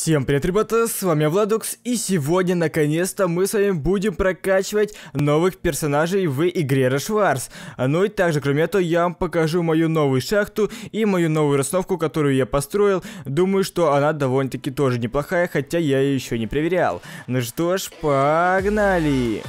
Всем привет, ребята, с вами Владокс, и сегодня, наконец-то, мы с вами будем прокачивать новых персонажей в игре Wars. Ну и также, кроме этого, я вам покажу мою новую шахту и мою новую расстановку, которую я построил. Думаю, что она довольно-таки тоже неплохая, хотя я ее еще не проверял. Ну что ж, погнали!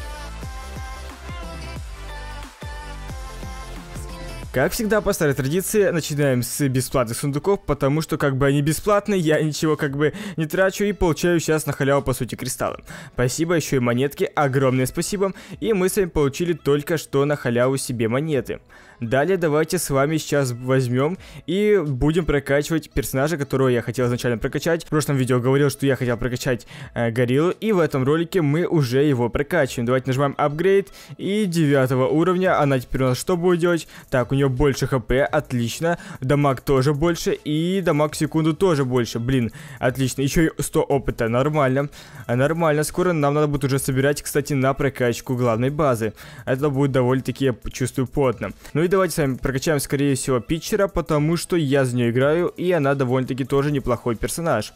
Как всегда, по старой традиции, начинаем с бесплатных сундуков, потому что как бы они бесплатные, я ничего как бы не трачу и получаю сейчас на халяву, по сути, кристаллы. Спасибо, еще и монетки, огромное спасибо. И мы с вами получили только что на халяву себе монеты. Далее давайте с вами сейчас возьмем и будем прокачивать персонажа, которого я хотел изначально прокачать. В прошлом видео говорил, что я хотел прокачать э, гориллу, и в этом ролике мы уже его прокачиваем. Давайте нажимаем апгрейд, и 9 уровня она теперь у нас что будет делать? Так, у нее больше хп, отлично, дамаг тоже больше, и дамаг в секунду тоже больше, блин, отлично, еще и 100 опыта, нормально, нормально, скоро нам надо будет уже собирать, кстати, на прокачку главной базы. Это будет довольно-таки, я чувствую, плотно. Ну и давайте с вами прокачаем, скорее всего, питчера, потому что я за нее играю, и она довольно-таки тоже неплохой персонаж.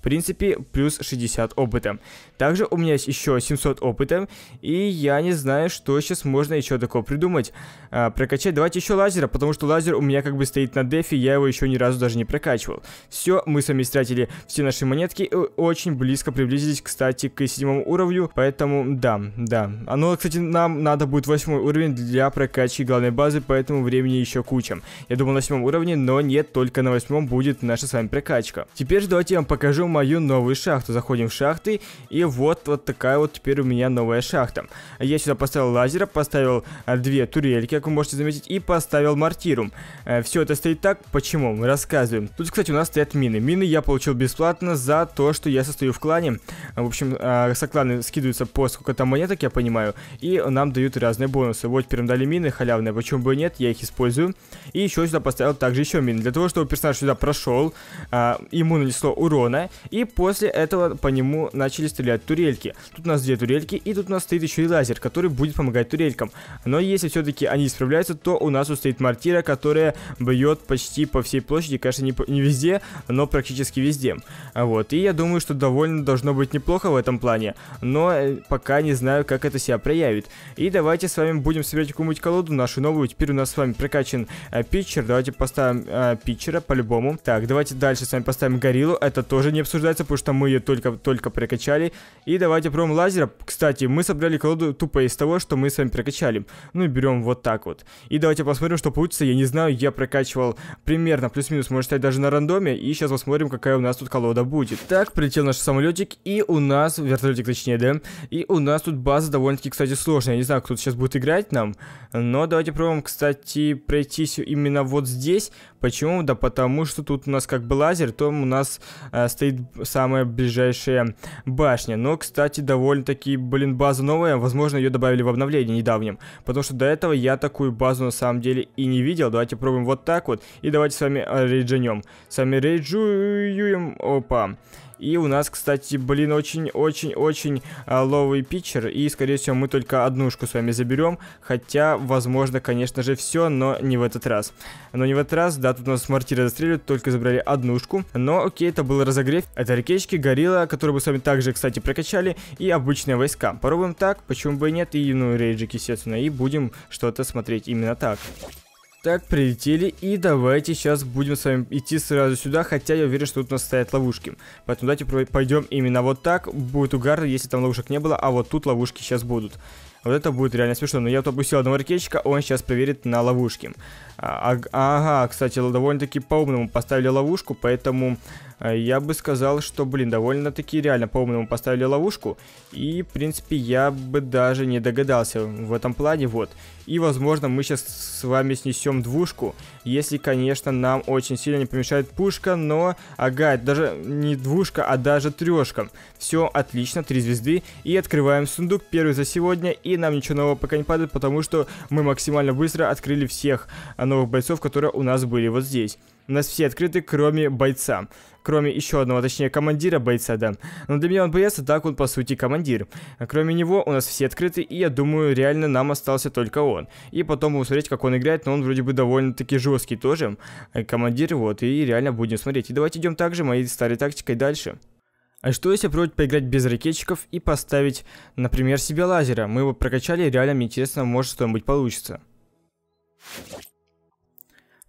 В принципе, плюс 60 опыта. Также у меня есть еще 700 опыта, и я не знаю, что сейчас можно еще такого придумать. А, прокачать, давайте еще лазера, потому что лазер у меня как бы стоит на дефе, я его еще ни разу даже не прокачивал. Все, мы с вами стратили все наши монетки, и очень близко приблизились, кстати, к седьмому уровню, поэтому да, да. Оно, кстати, нам надо будет восьмой уровень для прокачки главной базы, поэтому времени еще куча. Я думал на седьмом уровне, но нет, только на восьмом будет наша с вами прокачка. Теперь же давайте я вам покажу мою новую шахту. Заходим в шахты, и вот, вот такая вот теперь у меня новая шахта. Я сюда поставил лазера, поставил а, две турельки, как вы можете заметить, и поставил мортиру. Э, все это стоит так, почему? Мы рассказываем. Тут, кстати, у нас стоят мины. Мины я получил бесплатно за то, что я состою в клане. В общем, э, сокланы скидываются по сколько-то монеток, я понимаю, и нам дают разные бонусы. Вот нам дали мины халявные, почему бы и нет, я их использую. И еще сюда поставил также еще мины. Для того, чтобы персонаж сюда прошел, э, ему нанесло урона, и после этого по нему начали стрелять турельки. Тут у нас две турельки, и тут у нас стоит еще и лазер, который будет помогать турелькам. Но если все-таки они справляются, то у нас тут стоит мортира, которая бьет почти по всей площади, конечно, не, не везде, но практически везде. Вот, и я думаю, что довольно должно быть неплохо в этом плане, но э, пока не знаю, как это себя проявит. И давайте с вами будем собирать какую-нибудь колоду, нашу новую. Теперь у нас с вами прокачан э, питчер, давайте поставим э, питчера по-любому. Так, давайте дальше с вами поставим гориллу, это тоже не обсуждается, потому что мы ее только-только прокачали. И давайте пробуем лазера. Кстати, мы собрали колоду тупо из того, что мы с вами прокачали. Ну и берем вот так вот. И давайте посмотрим, что получится. Я не знаю, я прокачивал примерно плюс-минус, может стать даже на рандоме. И сейчас посмотрим, какая у нас тут колода будет. Так, прилетел наш самолетик. И у нас, вертолетик точнее, да. И у нас тут база довольно-таки, кстати, сложная. Я не знаю, кто сейчас будет играть нам. Но давайте пробуем, кстати, пройтись именно вот здесь. Почему? Да потому что тут у нас как бы лазер, то у нас э, стоит самая ближайшая башня. Но, кстати, довольно-таки, блин, база новая. Возможно, ее добавили в обновлении недавнем. Потому что до этого я такую базу на самом деле и не видел. Давайте пробуем вот так вот. И давайте с вами э, рейджанем. С вами рейджуем. Опа. И у нас, кстати, блин, очень-очень-очень а, ловый питчер. И, скорее всего, мы только однушку с вами заберем. Хотя, возможно, конечно же, все, но не в этот раз. Но не в этот раз, да, тут у нас мортиры застреливают, только забрали однушку. Но, окей, это был разогрев. Это ракетчики, горилла, которые мы с вами также, кстати, прокачали. И обычные войска. Попробуем так, почему бы и нет. И, ну, рейджик, естественно. И будем что-то смотреть именно так. Так, прилетели, и давайте сейчас будем с вами идти сразу сюда, хотя я уверен, что тут у нас стоят ловушки. Поэтому давайте пойдем именно вот так, будет угарно, если там ловушек не было, а вот тут ловушки сейчас будут. Вот это будет реально смешно. Но я тут опустил одного ракетчика, он сейчас проверит на ловушки. А, ага, кстати, довольно-таки по-умному поставили ловушку, поэтому а, я бы сказал, что, блин, довольно-таки реально по-умному поставили ловушку. И, в принципе, я бы даже не догадался в этом плане, вот. И, возможно, мы сейчас с вами снесем двушку, если, конечно, нам очень сильно не помешает пушка, но, ага, даже не двушка, а даже трешка. Все, отлично, три звезды. И открываем сундук, первый за сегодня, нам ничего нового пока не падает, потому что мы максимально быстро открыли всех новых бойцов, которые у нас были вот здесь. У нас все открыты, кроме бойца. Кроме еще одного, точнее командира бойца, да. Но для меня он боец, а так он по сути командир. А кроме него у нас все открыты, и я думаю, реально нам остался только он. И потом будем смотреть, как он играет, но он вроде бы довольно-таки жесткий тоже. Командир, вот, и реально будем смотреть. И давайте идем также моей старой тактикой дальше. А что если пробовать поиграть без ракетчиков и поставить, например, себе лазера? Мы его прокачали, реально мне интересно, может что-нибудь получится.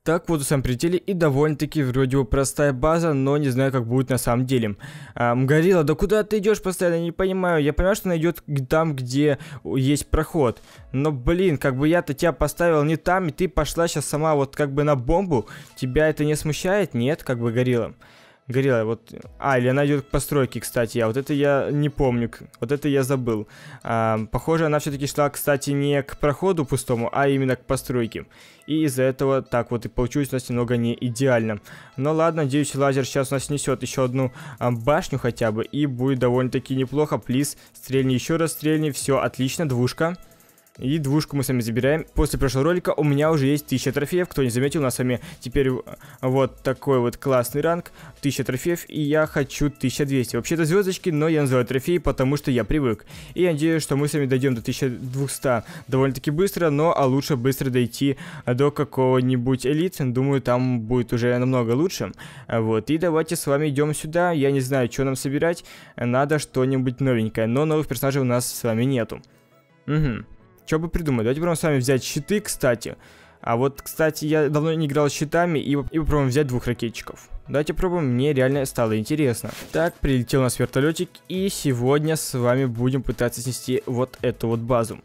Так вот, сам прилетели, и довольно-таки вроде бы простая база, но не знаю, как будет на самом деле. А, Горилла, да куда ты идешь постоянно, не понимаю. Я понимаю, что она идет там, где есть проход. Но, блин, как бы я-то тебя поставил не там, и ты пошла сейчас сама вот как бы на бомбу. Тебя это не смущает? Нет, как бы Горилла. Горилла, вот... А, или она идет к постройке, кстати. А вот это я не помню. Вот это я забыл. А, похоже, она все-таки шла, кстати, не к проходу пустому, а именно к постройке. И из-за этого так вот и получилось у нас немного не идеально. Но ладно, надеюсь, лазер сейчас у нас несет еще одну а, башню хотя бы. И будет довольно-таки неплохо. Плиз, стрельни еще раз, стрельни. Все, отлично, двушка. И двушку мы с вами забираем. После прошлого ролика у меня уже есть 1000 трофеев. Кто не заметил, у нас с вами теперь э, вот такой вот классный ранг. 1000 трофеев, и я хочу 1200. Вообще-то звездочки, но я называю трофеи, потому что я привык. И я надеюсь, что мы с вами дойдем до 1200 довольно-таки быстро, но а лучше быстро дойти до какого-нибудь элит. Думаю, там будет уже намного лучше. Вот, и давайте с вами идем сюда. Я не знаю, что нам собирать. Надо что-нибудь новенькое, но новых персонажей у нас с вами нету. Угу. Что бы придумать? Давайте попробуем с вами взять щиты, кстати. А вот, кстати, я давно не играл с щитами и, и попробуем взять двух ракетчиков. Давайте пробуем, мне реально стало интересно. Так, прилетел у нас вертолетик, и сегодня с вами будем пытаться снести вот эту вот базу.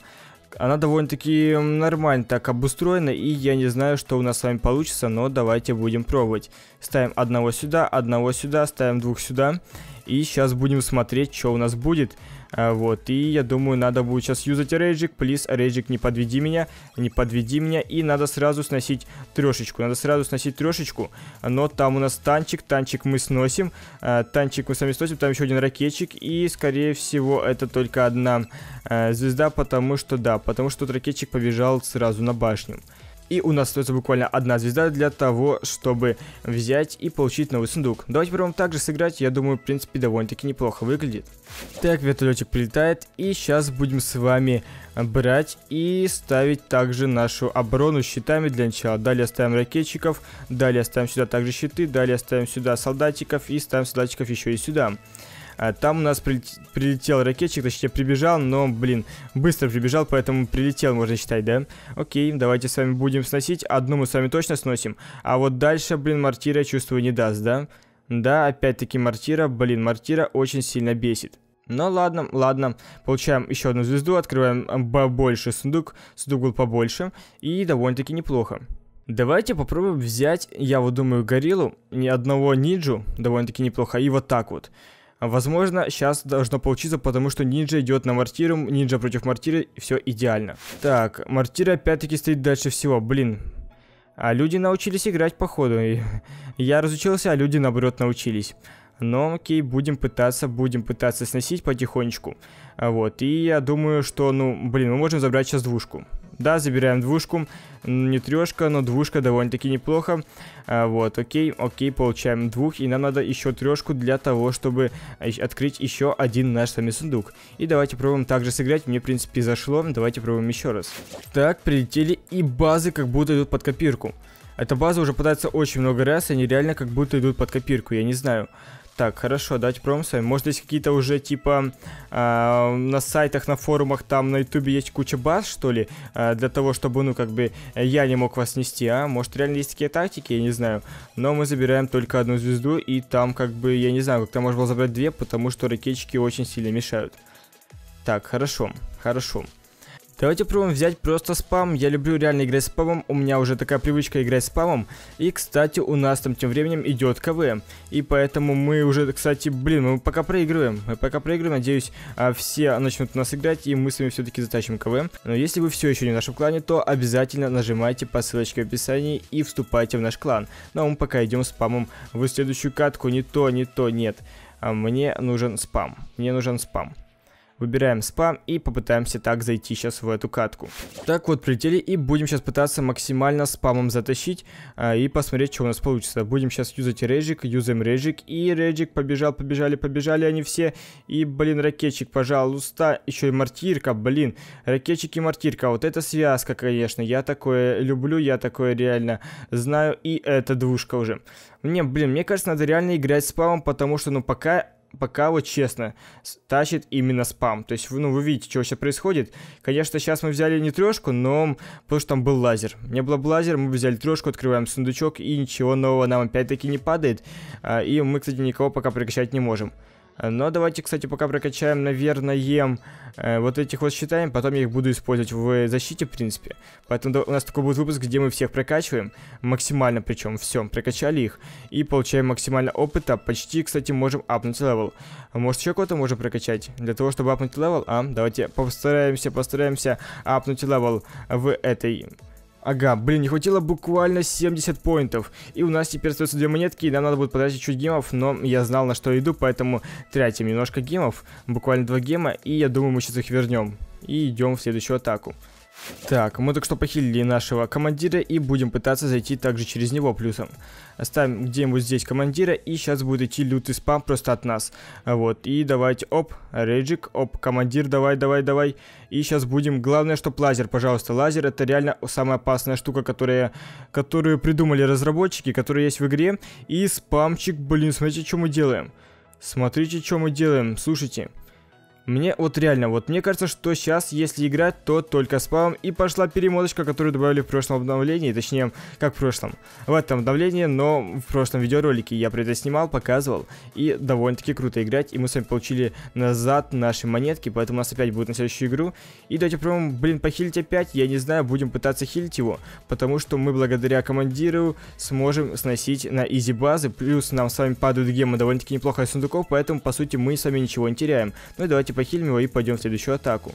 Она довольно-таки нормально так обустроена, и я не знаю, что у нас с вами получится, но давайте будем пробовать. Ставим одного сюда, одного сюда, ставим двух сюда. И сейчас будем смотреть, что у нас будет. А, вот, и я думаю, надо будет сейчас юзать рейджик. Плиз, рейджик, не подведи меня, не подведи меня. И надо сразу сносить трешечку, надо сразу сносить трешечку. Но там у нас танчик, танчик мы сносим. А, танчик мы сами сносим, там еще один ракетчик. И, скорее всего, это только одна а, звезда, потому что, да, потому что тут ракетчик побежал сразу на башню. И у нас остается буквально одна звезда для того, чтобы взять и получить новый сундук. Давайте попробуем также сыграть, я думаю, в принципе, довольно-таки неплохо выглядит. Так, вертолетик прилетает, и сейчас будем с вами брать и ставить также нашу оборону щитами для начала. Далее ставим ракетчиков, далее ставим сюда также щиты, далее ставим сюда солдатиков и ставим солдатиков еще и сюда. А, там у нас прилетел ракетчик, точнее прибежал, но, блин, быстро прибежал, поэтому прилетел, можно считать, да? Окей, давайте с вами будем сносить. Одну мы с вами точно сносим. А вот дальше, блин, мортира, чувствую, не даст, да? Да, опять-таки мортира, блин, мортира очень сильно бесит. Ну ладно, ладно. Получаем еще одну звезду, открываем побольше сундук. Сундук был побольше. И довольно-таки неплохо. Давайте попробуем взять, я вот думаю, гориллу, ни одного ниджу, довольно-таки неплохо, и вот так вот. Возможно, сейчас должно получиться, потому что нинджа идет на мортиру, нинджа против мортиры, все идеально. Так, мортира опять-таки стоит дальше всего, блин. А люди научились играть, походу. Я разучился, а люди, наоборот, научились. Но, окей, будем пытаться, будем пытаться сносить потихонечку. Вот, и я думаю, что, ну, блин, мы можем забрать сейчас двушку. Да, забираем двушку. Не трешка, но двушка довольно-таки неплохо. А, вот, окей, окей, получаем двух. И нам надо еще трешку для того, чтобы открыть еще один наш сами сундук. И давайте пробуем также сыграть. Мне, в принципе, зашло. Давайте пробуем еще раз. Так, прилетели и базы как будто идут под копирку. Эта база уже пытается очень много раз, и они реально как будто идут под копирку, я не знаю. Так, хорошо, давайте пробуем с вами. Может, есть какие-то уже, типа, э, на сайтах, на форумах, там, на ютубе есть куча баз, что ли? Э, для того, чтобы, ну, как бы, я не мог вас нести, а? Может, реально есть такие тактики, я не знаю. Но мы забираем только одну звезду, и там, как бы, я не знаю, как там можно было забрать две, потому что ракетчики очень сильно мешают. Так, хорошо, хорошо. Давайте пробуем взять просто спам. Я люблю реально играть с спамом. У меня уже такая привычка играть с спамом. И, кстати, у нас там тем временем идет КВ. И поэтому мы уже, кстати, блин, мы пока проигрываем. Мы пока проигрываем. Надеюсь, а, все начнут нас играть, и мы с вами все-таки затащим КВ. Но если вы все еще не в нашем клане, то обязательно нажимайте по ссылочке в описании и вступайте в наш клан. Ну а мы пока идем спамом в следующую катку. Не то, не то, нет. А мне нужен спам. Мне нужен спам. Выбираем спам и попытаемся так зайти сейчас в эту катку. Так вот, прилетели и будем сейчас пытаться максимально спамом затащить а, и посмотреть, что у нас получится. Будем сейчас юзать рейджик, юзаем рейджик и рейджик побежал, побежали, побежали они все. И, блин, ракетчик, пожалуйста, еще и мартирка, блин, ракетчик и мартирка, вот эта связка, конечно, я такое люблю, я такое реально знаю, и это двушка уже. Мне, блин, мне кажется, надо реально играть спамом, потому что, ну, пока пока вот честно тащит именно спам. То есть, ну, вы видите, что сейчас происходит. Конечно, сейчас мы взяли не трешку, но потому что там был лазер. Не было бы лазера, мы взяли трешку, открываем сундучок, и ничего нового нам опять-таки не падает. А, и мы, кстати, никого пока прокачать не можем. Но давайте, кстати, пока прокачаем, наверное, э, вот этих вот считаем, потом я их буду использовать в защите, в принципе. Поэтому у нас такой будет выпуск, где мы всех прокачиваем, максимально причем, все, прокачали их, и получаем максимально опыта, почти, кстати, можем апнуть level. Может, еще кого-то можем прокачать, для того, чтобы апнуть level, а? Давайте постараемся, постараемся апнуть level в этой Ага, блин, не хватило буквально 70 поинтов. И у нас теперь остается две монетки, и нам надо будет потратить чуть гемов, но я знал, на что иду, поэтому тратим немножко гемов, буквально два гема, и я думаю, мы сейчас их вернем. И идем в следующую атаку. Так, мы только что похилили нашего командира и будем пытаться зайти также через него плюсом. Оставим где-нибудь здесь командира и сейчас будет идти лютый спам просто от нас. Вот, и давайте, оп, рейджик, оп, командир, давай, давай, давай. И сейчас будем, главное, что лазер, пожалуйста, лазер это реально самая опасная штука, которая, которую придумали разработчики, которая есть в игре. И спамчик, блин, смотрите, что мы делаем. Смотрите, что мы делаем, слушайте. Мне вот реально, вот мне кажется, что сейчас, если играть, то только спам. И пошла перемоточка, которую добавили в прошлом обновлении, точнее, как в прошлом, в этом обновлении, но в прошлом видеоролике. Я про это снимал, показывал, и довольно-таки круто играть, и мы с вами получили назад наши монетки, поэтому у нас опять будет на следующую игру, и давайте пробуем, блин, похилить опять, я не знаю, будем пытаться хилить его, потому что мы благодаря командиру сможем сносить на изи базы, плюс нам с вами падают гемы довольно-таки неплохо из сундуков, поэтому, по сути, мы с вами ничего не теряем, ну и давайте похилим его и пойдем в следующую атаку.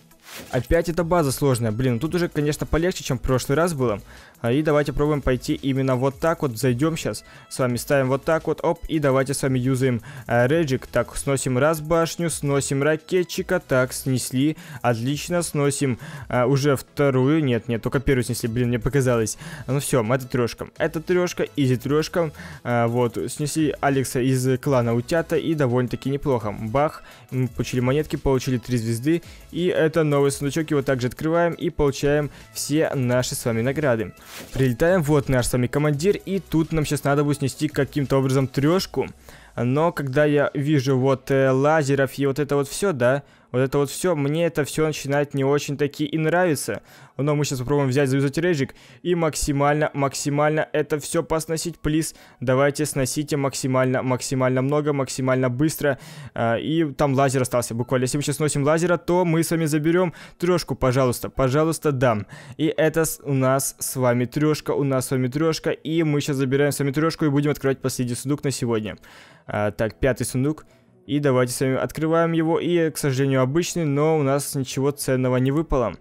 Опять эта база сложная. Блин, тут уже, конечно, полегче, чем в прошлый раз было. А и давайте пробуем пойти именно вот так вот. Зайдем сейчас. С вами ставим вот так вот. Оп. И давайте с вами юзаем э, реджик. Так, сносим раз башню, сносим ракетчика. Так, снесли. Отлично. Сносим э, уже вторую. Нет, нет, только первую снесли. Блин, мне показалось. Ну все, это трешка. Это трешка, изи трешка. Э, вот, снесли Алекса из клана Утята. И довольно-таки неплохо. Бах. Мы получили монетки, получили три звезды. И это новый сундучок, его также открываем и получаем все наши с вами награды. Прилетаем, вот наш с вами командир, и тут нам сейчас надо будет снести каким-то образом трешку. Но когда я вижу вот э, лазеров и вот это вот все, да, вот это вот все, мне это все начинает не очень таки и нравиться. Но мы сейчас попробуем взять заюзать рейджик и максимально, максимально это все посносить, плиз. Давайте сносите максимально, максимально много, максимально быстро. А, и там лазер остался буквально. Если мы сейчас сносим лазера, то мы с вами заберем трешку, пожалуйста, пожалуйста, дам. И это у нас с вами трешка, у нас с вами трешка. И мы сейчас забираем с вами трешку и будем открывать последний сундук на сегодня. А, так, пятый сундук. И давайте с вами открываем его. И, к сожалению, обычный, но у нас ничего ценного не выпало.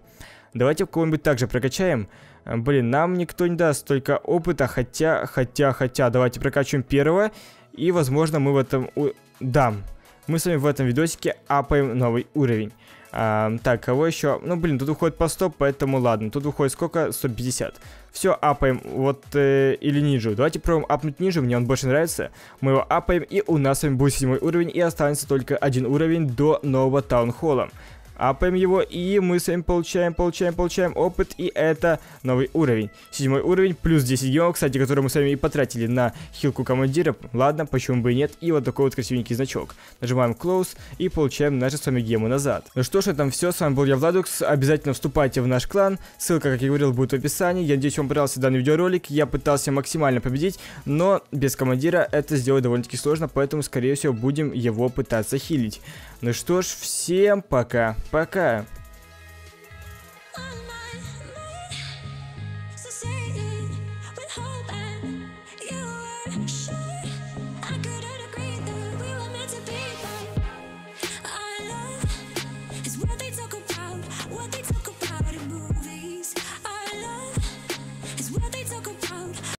Давайте кого-нибудь также прокачаем. Э, блин, нам никто не даст столько опыта, хотя, хотя, хотя. Давайте прокачиваем первого. И, возможно, мы в этом... У... Да, мы с вами в этом видосике апаем новый уровень. А, так, кого еще? Ну, блин, тут уходит по 100, поэтому ладно. Тут уходит сколько? 150. Все, апаем вот э, или ниджу. Давайте пробуем апнуть ниже, мне он больше нравится. Мы его апаем, и у нас с вами будет седьмой уровень, и останется только один уровень до нового таунхолла. Апаем его, и мы с вами получаем, получаем, получаем опыт, и это новый уровень. Седьмой уровень, плюс 10 гемов, кстати, который мы с вами и потратили на хилку командира. Ладно, почему бы и нет. И вот такой вот красивенький значок. Нажимаем close и получаем наши с вами гемы назад. Ну что ж, это все, с вами был я, Владукс. Обязательно вступайте в наш клан. Ссылка, как я говорил, будет в описании. Я надеюсь, вам понравился данный видеоролик. Я пытался максимально победить, но без командира это сделать довольно-таки сложно, поэтому, скорее всего, будем его пытаться хилить. Ну что ж, всем пока. Пока.